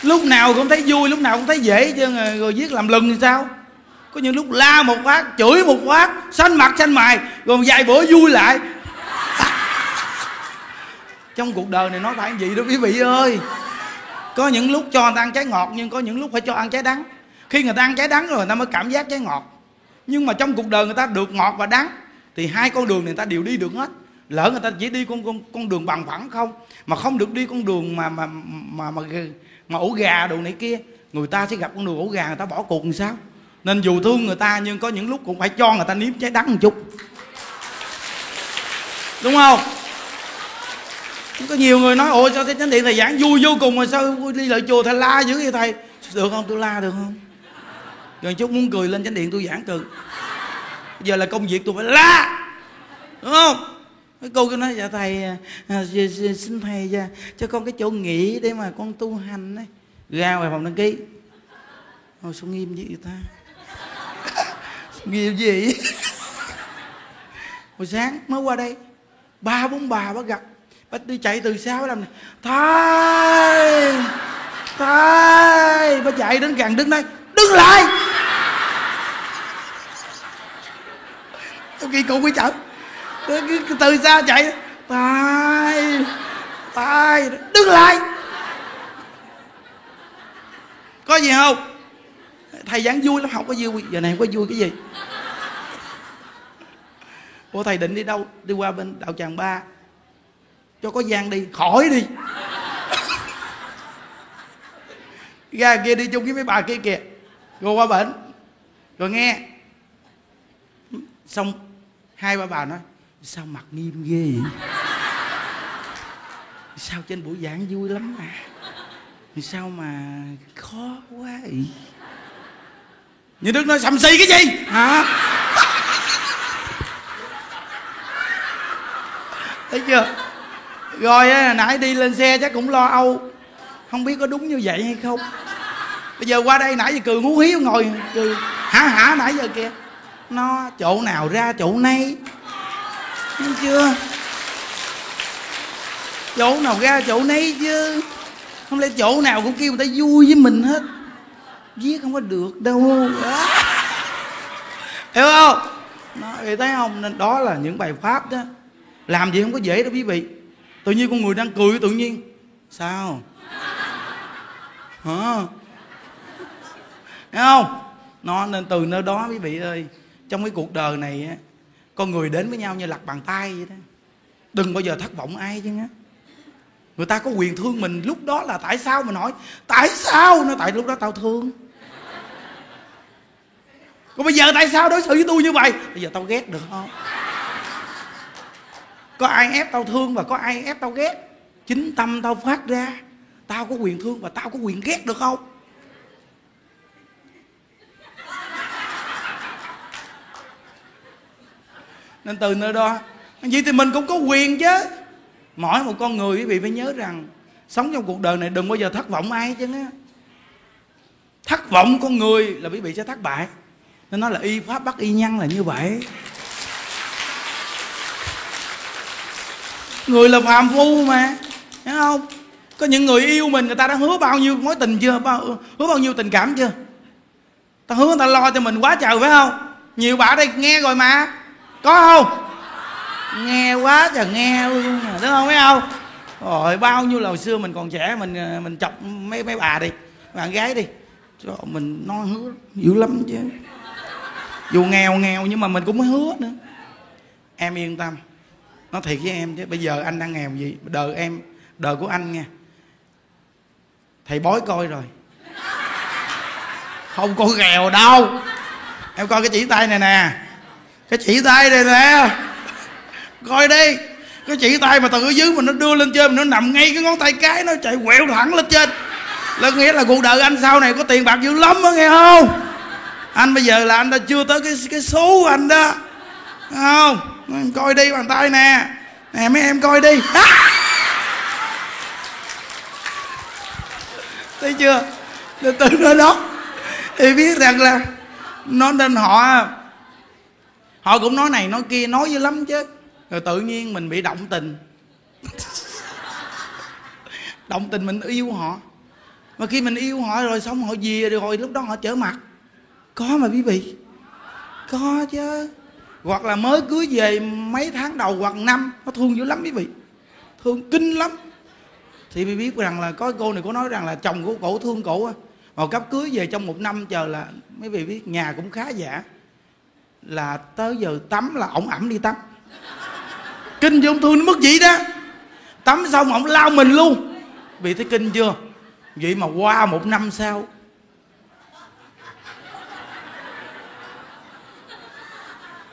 Lúc nào cũng thấy vui lúc nào cũng thấy dễ chứ rồi viết làm lừng thì sao? Có những lúc la một phát, chửi một phát, xanh mặt, xanh mày, rồi vài bữa vui lại. Trong cuộc đời này nó phải gì đó quý vị ơi. Có những lúc cho người ta ăn trái ngọt, nhưng có những lúc phải cho ăn trái đắng. Khi người ta ăn trái đắng rồi, người ta mới cảm giác trái ngọt. Nhưng mà trong cuộc đời người ta được ngọt và đắng, thì hai con đường này người ta đều đi được hết. Lỡ người ta chỉ đi con con con đường bằng phẳng không, mà không được đi con đường mà mà mà mà mà ổ gà đồ này kia, người ta sẽ gặp con đường ổ gà, người ta bỏ cuộc làm sao? Nên dù thương người ta nhưng có những lúc cũng phải cho người ta nếm trái đắng một chút. Đúng không? Có nhiều người nói ôi sao thế chánh điện thầy giảng vui vô cùng mà sao đi lại chùa thầy la dữ vậy thầy? Được không? Tôi la được không? Gần chút muốn cười lên chánh điện tôi giảng cười giờ là công việc tôi phải la. Đúng không? Cái cô cứ nói dạ thầy à, à dạ, dạ, xin thầy cho, cho con cái chỗ nghỉ để mà con tu hành ấy. Ra ngoài phòng đăng ký. Ôi sao nghiêm vậy ta? Nghiệp gì? Hồi sáng mới qua đây, Ba bốn bà bắt gặp. Bác đi chạy từ sau làm này. Thầy Thầy Bà chạy đến gần đứng đây. Đứng lại! Trong khi cục với chậm Từ xa chạy. Thầy Thầy Đứng lại! Có gì không? Thầy giảng vui lắm, học có vui. Giờ này không có vui cái gì? Ủa thầy định đi đâu? Đi qua bên đạo tràng ba. Cho có gian đi. Khỏi đi. Ra kia đi chung với mấy bà kia kìa. Rồi qua bệnh, rồi nghe. Xong hai ba bà nói sao mặt nghiêm ghê vậy? Sao trên buổi giảng vui lắm mà? Sao mà khó quá vậy? Như đức nói sầm xì cái gì? Hả? Thấy chưa? Rồi á, nãy đi lên xe chắc cũng lo âu. Không biết có đúng như vậy hay không. Bây giờ qua đây nãy giờ cười hú hí ngồi. Cười hả hả, nãy giờ kìa. Nó, chỗ nào ra, chỗ nay thấy chưa? Chỗ nào ra, chỗ nấy chứ. Không lẽ chỗ nào cũng kêu người ta vui với mình hết. Viết không có được đâu. Hiểu không? Nói thấy không? Nên đó là những bài pháp đó làm gì không có dễ đâu quý vị. Tự nhiên con người đang cười tự nhiên. Sao? Hả? Thấy không? Nó nên từ nơi đó quý vị ơi. Trong cái cuộc đời này á con người đến với nhau như lặt bàn tay vậy đó. Đừng bao giờ thất vọng ai chứ nhá. Người ta có quyền thương mình. Lúc đó là tại sao mình hỏi tại sao? Nó, tại lúc đó tao thương. Còn bây giờ tại sao đối xử với tôi như vậy? Bây giờ tao ghét được không? Có ai ép tao thương và có ai ép tao ghét? Chính tâm tao phát ra. Tao có quyền thương và tao có quyền ghét được không? Nên từ nơi đó, vậy thì mình cũng có quyền chứ. Mỗi một con người quý vị phải nhớ rằng, sống trong cuộc đời này đừng bao giờ thất vọng ai chứ á thất vọng con người là quý vị sẽ thất bại. Nên nói là y pháp bắt y nhân là như vậy. Người là phàm phu mà thấy không? Có những người yêu mình người ta đã hứa bao nhiêu mối tình chưa? Bao, hứa bao nhiêu tình cảm chưa? Ta hứa người ta lo cho mình quá trời phải không? Nhiều bà đây nghe rồi mà. Có không? Nghe quá trời nghe luôn à đúng không? Phải không? Rồi bao nhiêu là hồi xưa mình còn trẻ mình mình chọc mấy mấy bà đi bạn gái đi. Cho mình nói hứa dữ lắm chứ. Dù nghèo nghèo nhưng mà mình cũng mới hứa nữa. Em yên tâm nó thiệt với em chứ, bây giờ anh đang nghèo gì? Đời em, đời của anh nha. Thầy bói coi rồi. Không có nghèo đâu. Em coi cái chỉ tay này nè. Cái chỉ tay này nè. Coi đi. Cái chỉ tay mà từ ở dưới mà nó đưa lên trên mà nó nằm ngay cái ngón tay cái, nó chạy quẹo thẳng lên trên. Là nghĩa là cuộc đời anh sau này có tiền bạc dữ lắm á, nghe không? Anh bây giờ là anh đã chưa tới cái cái số của anh đó không em coi đi bàn tay nè. Nè, mấy em coi đi. À! Thấy chưa? Từ từ nó đó. Thì biết rằng là nó nên họ họ cũng nói này nói kia, nói dữ lắm chứ. Rồi tự nhiên mình bị động tình. Động tình mình yêu họ. Mà khi mình yêu họ rồi xong họ về rồi lúc đó họ trở mặt. Có mà quý vị có chứ hoặc là mới cưới về mấy tháng đầu hoặc năm, nó thương dữ lắm quý vị. Thương kinh lắm. Thì mới biết rằng là có cô này có nói rằng là chồng của cổ thương cổ á. Mà cấp cưới về trong một năm chờ là, mấy vị biết, nhà cũng khá giả. Là tới giờ tắm là ổng ẩm đi tắm. Kinh vô ông thương nó mất gì đó. Tắm xong ổng lao mình luôn. Vì thấy kinh chưa? Vậy mà qua một năm sau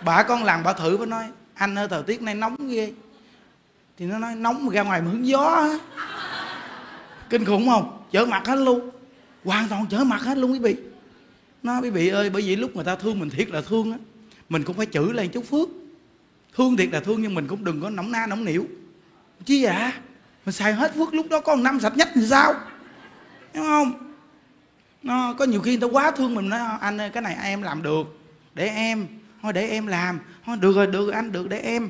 bà con làng bà thử bà nói, anh ơi, thời tiết này nóng ghê. Thì nó nói, nóng mà ra ngoài mà hứng gió á. Kinh khủng không? Chở mặt hết luôn. Hoàn toàn chở mặt hết luôn quý vị. Nó quý vị ơi, bởi vì lúc người ta thương mình thiệt là thương á, mình cũng phải chữ lên chút phước. Thương thiệt là thương nhưng mình cũng đừng có nóng na, nóng nỉu chi vậy mình xài hết phước lúc đó có năm sạch nhất thì sao? Đúng không? Nó có nhiều khi người ta quá thương mình nói, anh ơi, cái này em làm được, để em thôi để em làm. Thôi được rồi được rồi anh được để em.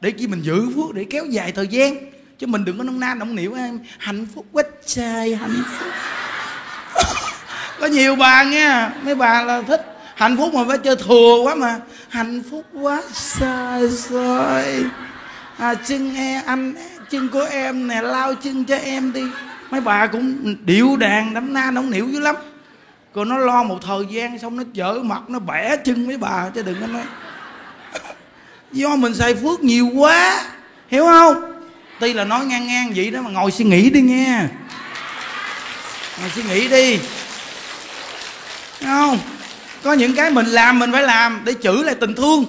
Để chi mình giữ phước để kéo dài thời gian. Chứ mình đừng có nông na nông nỉu em. Hạnh phúc quá trời hạnh phúc. Có nhiều bà nha mấy bà là thích. Hạnh phúc mà phải chơi thừa quá mà. Hạnh phúc quá trời, rồi à, chân e anh chân của em nè lao chân cho em đi. Mấy bà cũng điệu đàn đấm na nóng nỉu dữ lắm rồi nó lo một thời gian xong nó chở mặt, nó bẻ chân mấy bà chứ đừng có nói. Do mình xài phước nhiều quá, hiểu không? Tuy là nói ngang ngang vậy đó, mà ngồi suy nghĩ đi nghe. Ngồi suy nghĩ đi. Thấy không? Có những cái mình làm, mình phải làm để chữ lại tình thương.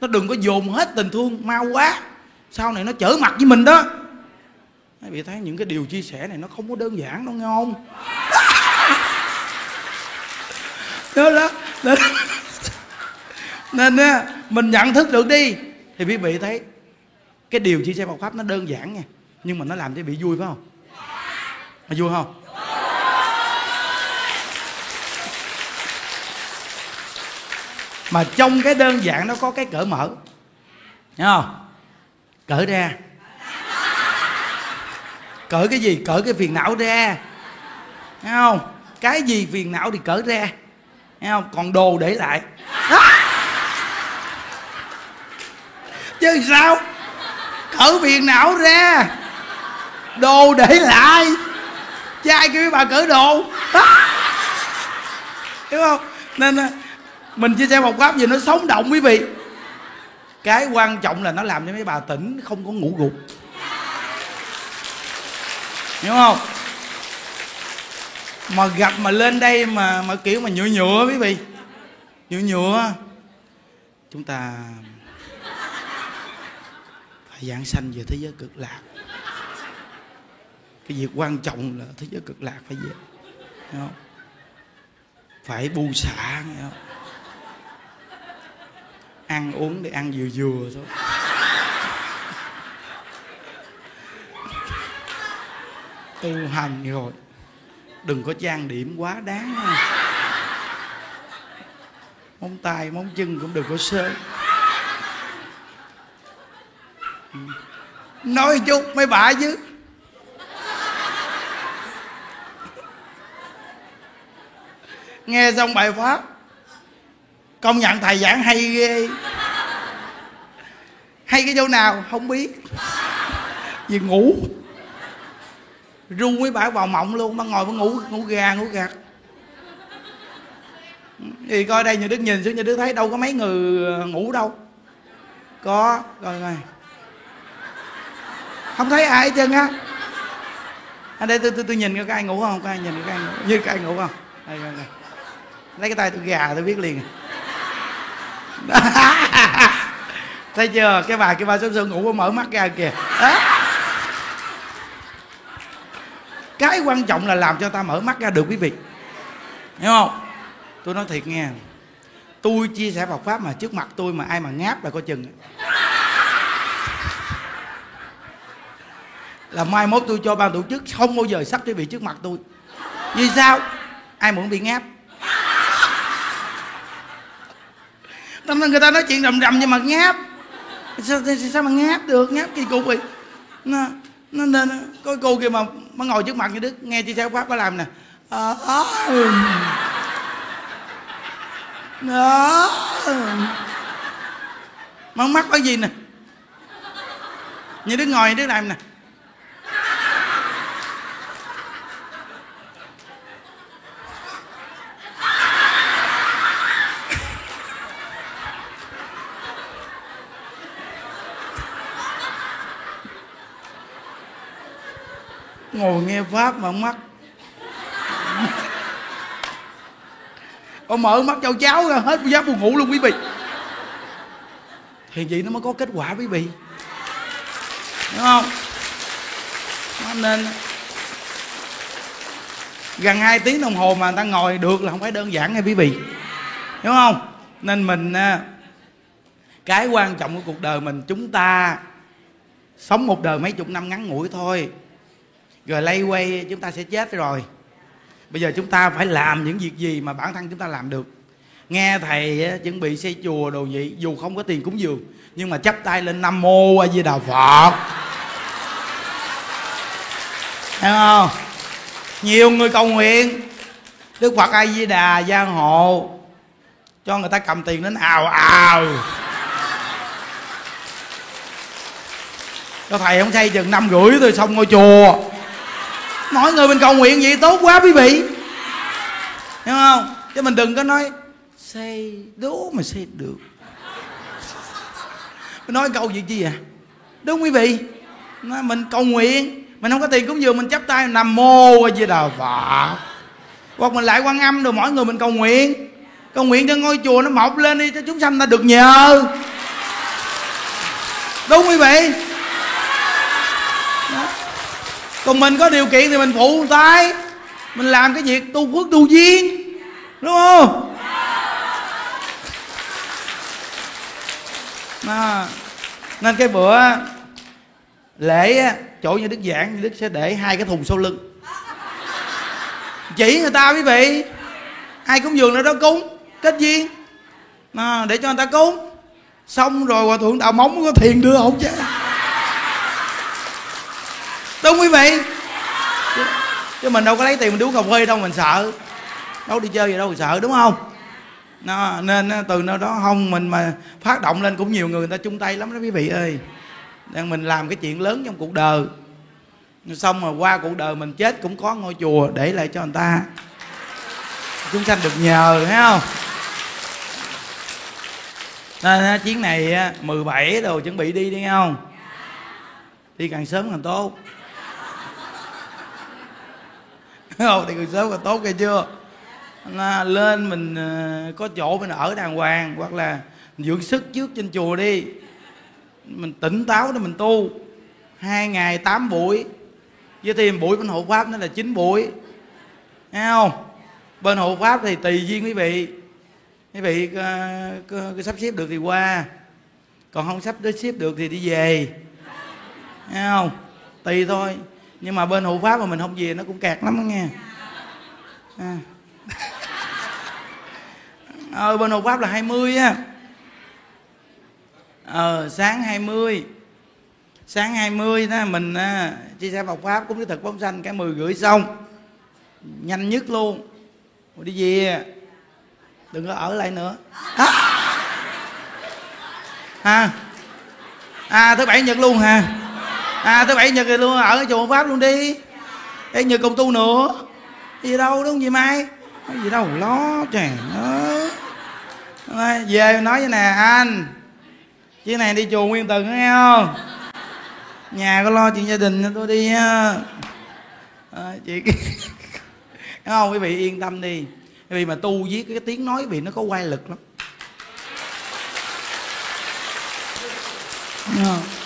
Nó đừng có dồn hết tình thương, mau quá. Sau này nó trở mặt với mình đó. Quý vị thấy những cái điều chia sẻ này nó không có đơn giản đâu, nghe không? đó đó, nên, nên á mình nhận thức được đi. Thì quý vị thấy cái điều chia sẻ Phật pháp nó đơn giản nha nhưng mà nó làm cho bị vui phải không? Mà vui không? Mà trong cái đơn giản nó có cái cỡ mở. Thấy không? Cỡ ra. Cỡ cái gì? Cỡ cái phiền não ra. Thấy không? Cái gì phiền não thì cỡ ra. Thấy không? Còn đồ để lại. Chứ sao? Cỡ phiền não ra. Đồ để lại. Chứ ai kêu bà cỡ đồ? Hiểu không? Nên à, mình chia sẻ một pháp gì nó sống động quý vị. Cái quan trọng là nó làm cho mấy bà tỉnh, không có ngủ gục. Hiểu không? Mà gặp mà lên đây mà mà kiểu mà nhựa nhựa quý vị. Nhựa nhựa chúng ta phải giảng sanh về thế giới cực lạc. Cái việc quan trọng là thế giới cực lạc phải về. Không? Phải bu xả nghe không? Ăn uống để ăn vừa vừa thôi. Tu hành rồi đừng có trang điểm quá đáng móng tay, móng chân cũng đừng có sơ ừ. nói chút mấy bà chứ. Nghe xong bài pháp, công nhận thầy giảng hay ghê. Hay cái chỗ nào, không biết. Vì ngủ ru mấy bà vào mộng luôn bà ngồi bà ngủ ngủ gà ngủ gạt. Thì coi đây như đức nhìn xuống như đức thấy đâu có mấy người ờ, ngủ đâu. Có coi coi. Không thấy ai hết trơn á. Ở đây tôi tôi tôi nhìn có ai ngủ không có ai nhìn có ai ngủ như có ai ngủ không? Đây, đây, đây. lấy cái tay tôi gà tôi biết liền. Thấy chưa? Cái bà cái bà sớm sớm ngủ mở mắt ra kìa. À cái quan trọng là làm cho ta mở mắt ra được quý vị. Hiểu không? Tôi nói thiệt nghe tôi chia sẻ Phật pháp mà trước mặt tôi mà ai mà ngáp là coi chừng. Là mai mốt tôi cho ban tổ chức không bao giờ sắp quý bị trước mặt tôi. Vì sao? Ai muốn bị ngáp. Tâm người ta nói chuyện rầm rầm nhưng mà ngáp. Sao, sao mà ngáp được? Ngáp kỳ cục vậy. Nó nên nên có cô kia mà mà ngồi trước mặt như đức nghe chia sẻ pháp có làm nè. À, à, à, mà mắt có gì nè. Như đức ngồi như đức làm nè. Ngồi nghe pháp mà mắt ông mở mắt cho cháu ra, hết giáp buồn ngủ luôn quý vị. Thì vậy nó mới có kết quả quý vị. Đúng không? Nó nên gần 2 tiếng đồng hồ mà người ta ngồi được là không phải đơn giản nha quý vị. Đúng không? Nên mình à, cái quan trọng của cuộc đời mình, chúng ta sống một đời mấy chục năm ngắn ngủi thôi rồi lay quay, chúng ta sẽ chết rồi. Bây giờ chúng ta phải làm những việc gì mà bản thân chúng ta làm được? Nghe thầy chuẩn bị xây chùa đồ gì dù không có tiền cúng dường, nhưng mà chắp tay lên nam mô a di đà phật. Thấy không? Nhiều người cầu nguyện. Đức phật a di đà gia hộ. Cho người ta cầm tiền đến ào ào. Cho thầy không xây chừng năm rưỡi tôi xong ngôi chùa mọi người mình cầu nguyện vậy tốt quá, quý vị. Hiểu không? Chứ mình đừng có nói xây đố mà xây được. Mình nói câu gì chi vậy đúng quý vị. Mình cầu nguyện, mình không có tiền cúng dường, mình chắp tay nằm mô a di đà phật. Hoặc mình lại quan âm rồi mỗi người mình cầu nguyện. Cầu nguyện cho ngôi chùa nó mọc lên đi cho chúng sanh ta được nhờ. Đúng quý vị còn mình có điều kiện thì mình phụ tay mình làm cái việc tu phước tu duyên. Đúng không? À, nên cái bữa lễ chỗ như đức giảng như đức sẽ để hai cái thùng sau lưng. Chỉ người ta quý vị. Ai cúng dường nữa đó cúng kết duyên. À, để cho người ta cúng. Xong rồi hòa thượng đào móng có thiền đưa không chứ đúng quý vị. Chứ, chứ mình đâu có lấy tiền mình uống cà phê đâu mình sợ. Đâu đi chơi gì đâu mình sợ đúng không? Nó, nên từ nơi đó không mình mà phát động lên cũng nhiều người người ta chung tay lắm đó quý vị ơi. Đang mình làm cái chuyện lớn trong cuộc đời. Xong mà qua cuộc đời mình chết cũng có ngôi chùa để lại cho người ta. Chúng sanh được nhờ thấy không? Nên à, chuyến này à, 17 đồ chuẩn bị đi đi không? Đi càng sớm càng tốt. không thì người sớm càng tốt nghe chưa? Là lên mình à, có chỗ mình ở đàng hoàng hoặc là dưỡng sức trước trên chùa đi. Mình tỉnh táo để mình tu. Hai ngày tám buổi. Với thêm buổi bên hộ pháp nó là chín buổi. Nghe không? Bên hộ pháp thì tùy duyên quý vị. Quý vị cứ, cứ, cứ sắp xếp được thì qua. Còn không sắp xếp được thì đi về. Nghe không? Tùy thôi nhưng mà bên hộ pháp mà mình không về nó cũng kẹt lắm đó nghe. À. ờ bên hộ pháp là 20 á. Ờ sáng 20 sáng 20 đó mình à, chia sẻ Phật pháp cũng cái thực bóng xanh cái 10 gửi xong. Nhanh nhất luôn. Rồi đi về. Đừng có ở lại nữa. À, à, à thứ bảy nhật luôn hả? À thứ bảy nhật thì luôn ở chùa pháp luôn đi. Để nhật cùng tu nữa. Gì đâu đúng gì mai? Có gì đâu lo trời ơi. Về nói với nè anh. Chiếc này đi chùa nguyên tuần nghe không? Nhà có lo chuyện gia đình cho tôi đi á. À, chị không quý vị yên tâm đi. Quý vị mà tu viết cái tiếng nói bị nó có quay lực lắm. Không?